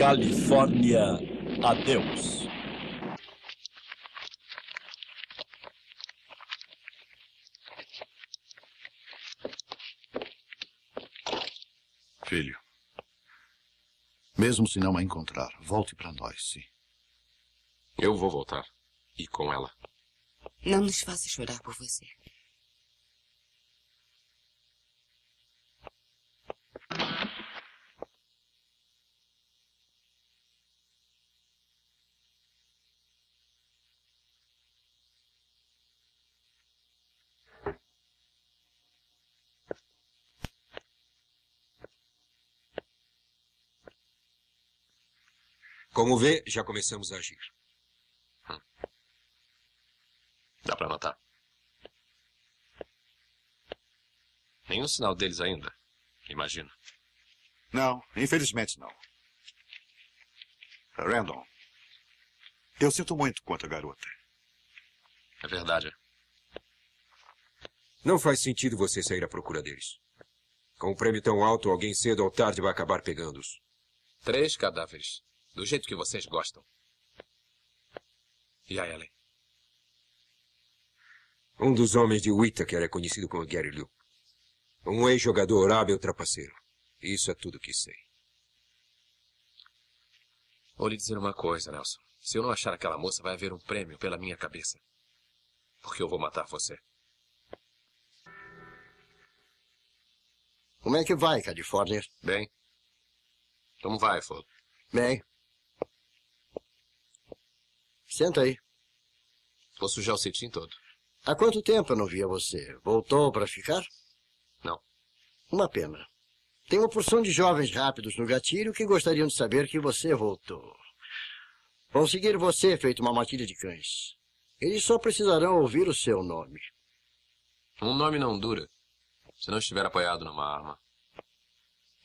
Califórnia, adeus. Filho, mesmo se não a encontrar, volte para nós, sim. Eu vou voltar. E com ela. Não nos faça chorar por você. Como vê, já começamos a agir. Hum. Dá para notar. Nenhum sinal deles ainda, imagino. Não, infelizmente não. Randall, eu sinto muito quanto a garota. É verdade. Não faz sentido você sair à procura deles. Com um prêmio tão alto, alguém cedo ou tarde vai acabar pegando-os. Três cadáveres. Do jeito que vocês gostam. E a Ellen? Um dos homens de Whittaker é conhecido como Gary Liu. Um ex-jogador hábil trapaceiro. Isso é tudo que sei. Vou lhe dizer uma coisa, Nelson. Se eu não achar aquela moça, vai haver um prêmio pela minha cabeça. Porque eu vou matar você. Como é que vai, Califórnia? Bem. Como vai, Fogo? Bem. Senta aí. Vou sujar o cetim todo. Há quanto tempo eu não via você? Voltou para ficar? Não. Uma pena. Tem uma porção de jovens rápidos no gatilho que gostariam de saber que você voltou. Vão seguir você feito uma matilha de cães. Eles só precisarão ouvir o seu nome. Um nome não dura, se não estiver apoiado numa arma.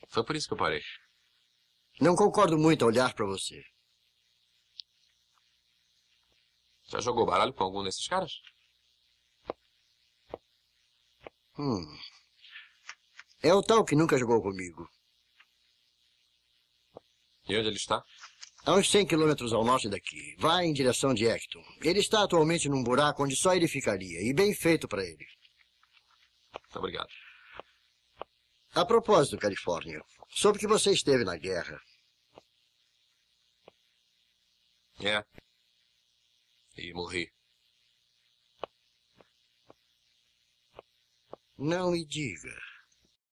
Foi por isso que eu parei. Não concordo muito a olhar para você. Já jogou baralho com algum desses caras? Hum. É o tal que nunca jogou comigo. E onde ele está? A uns 100 quilômetros ao norte daqui. Vai em direção de Acton. Ele está atualmente num buraco onde só ele ficaria. E bem feito para ele. Muito obrigado. A propósito, Califórnia, soube que você esteve na guerra. É. Morri. Não me diga.